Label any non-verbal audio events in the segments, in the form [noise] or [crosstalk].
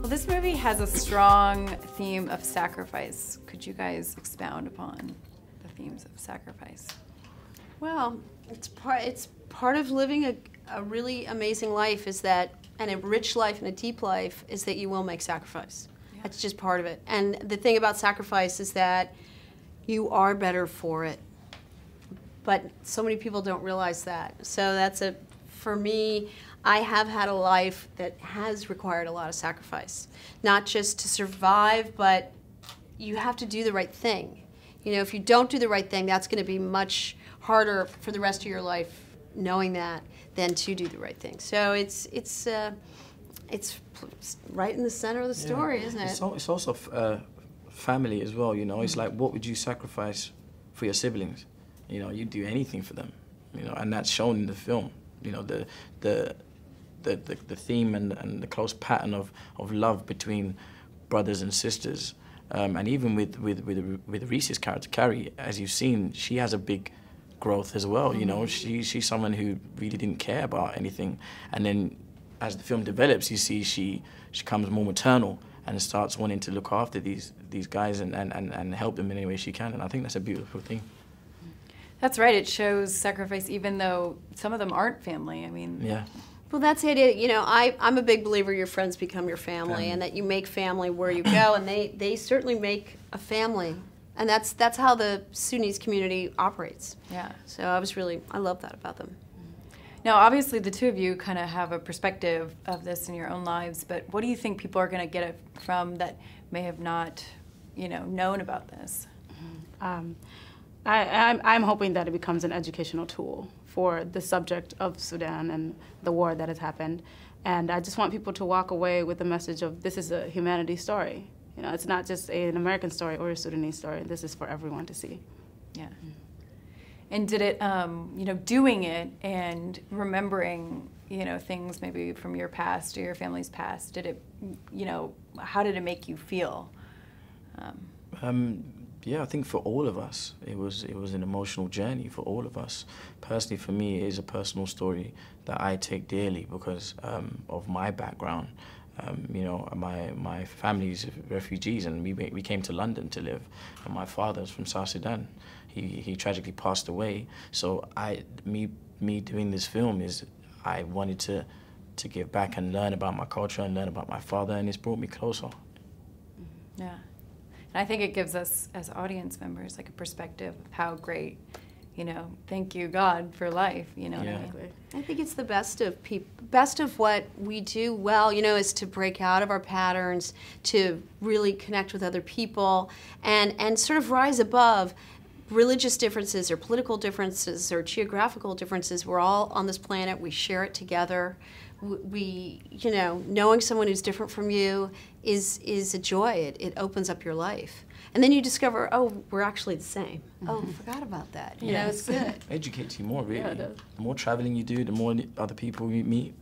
Well, this movie has a strong theme of sacrifice. Could you guys expound upon the themes of sacrifice? Well, it's part, it's part of living a, a really amazing life is that, and a rich life and a deep life, is that you will make sacrifice. Yeah. That's just part of it. And the thing about sacrifice is that you are better for it. But so many people don't realize that. So that's a, for me, I have had a life that has required a lot of sacrifice. Not just to survive, but you have to do the right thing. You know, if you don't do the right thing, that's going to be much harder for the rest of your life knowing that than to do the right thing. So it's it's uh, it's right in the center of the story, yeah. isn't it? It's, it's also uh, family as well. You know, it's like what would you sacrifice for your siblings? You know, you'd do anything for them. You know, and that's shown in the film. You know, the the the, the, the theme and, and the close pattern of, of love between brothers and sisters. Um, and even with, with, with, with Reese's character, Carrie, as you've seen, she has a big growth as well. You know, she, she's someone who really didn't care about anything. And then as the film develops, you see she, she becomes more maternal and starts wanting to look after these, these guys and, and, and, and help them in any way she can. And I think that's a beautiful thing. That's right. It shows sacrifice, even though some of them aren't family. I mean, yeah. Well, that's the idea. You know, I, I'm a big believer your friends become your family, family. and that you make family where you go, and they, they certainly make a family. And that's, that's how the Sudanese community operates. Yeah. So I was really, I love that about them. Now, obviously, the two of you kind of have a perspective of this in your own lives, but what do you think people are going to get it from that may have not, you know, known about this? Um, I, I'm, I'm hoping that it becomes an educational tool for the subject of Sudan and the war that has happened. And I just want people to walk away with the message of this is a humanity story. You know, it's not just a, an American story or a Sudanese story. This is for everyone to see. Yeah. And did it, um, you know, doing it and remembering, you know, things maybe from your past or your family's past, did it, you know, how did it make you feel? Um, um, yeah, I think for all of us, it was it was an emotional journey for all of us. Personally, for me, it is a personal story that I take dearly because um, of my background. Um, you know, my my family's refugees, and we we came to London to live. And my father's from South Sudan. He he tragically passed away. So I me me doing this film is I wanted to to give back and learn about my culture and learn about my father, and it's brought me closer. Yeah. And I think it gives us as audience members like a perspective of how great, you know, thank you God for life, you know. Yeah. I think it's the best of people, best of what we do well, you know, is to break out of our patterns, to really connect with other people, and and sort of rise above religious differences or political differences or geographical differences. We're all on this planet. We share it together we, you know, knowing someone who's different from you is is a joy. It, it opens up your life. And then you discover, oh, we're actually the same. Mm-hmm. Oh, forgot about that. You know, it's good. [laughs] Educates you more, really. Yeah, the more traveling you do, the more other people you meet,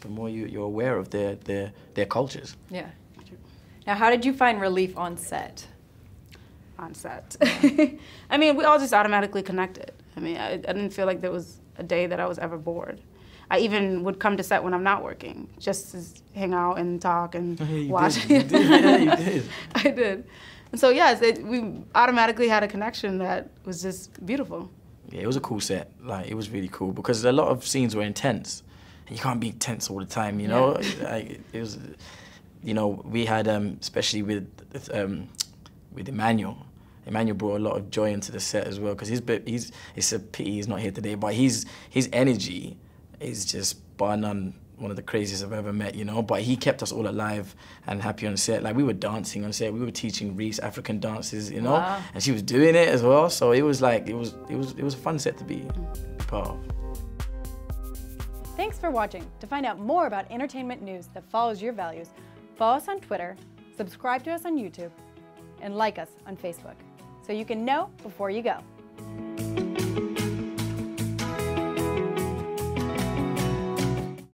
the more you, you're aware of their, their, their cultures. Yeah. Now, how did you find relief on set? On set. [laughs] I mean, we all just automatically connected. I mean, I, I didn't feel like there was a day that I was ever bored. I even would come to set when I'm not working, just to hang out and talk and you watch. Did. You did. [laughs] Yeah, you did. I did. And so yes, it, we automatically had a connection that was just beautiful. Yeah, it was a cool set. Like it was really cool because a lot of scenes were intense. And you can't be tense all the time, you know. Yeah. [laughs] like, it was, you know, we had um, especially with um, with Emmanuel. Emmanuel brought a lot of joy into the set as well because he's he's it's a pity he's not here today, but he's his energy is just bar none one of the craziest I've ever met, you know. But he kept us all alive and happy on set. Like we were dancing on set. We were teaching Reese African dances, you know, wow. and she was doing it as well. So it was like it was it was it was a fun set to be part of. Thanks for watching. To find out more about entertainment news that follows your values, follow us on Twitter, subscribe to us on YouTube, and like us on Facebook, so you can know before you go.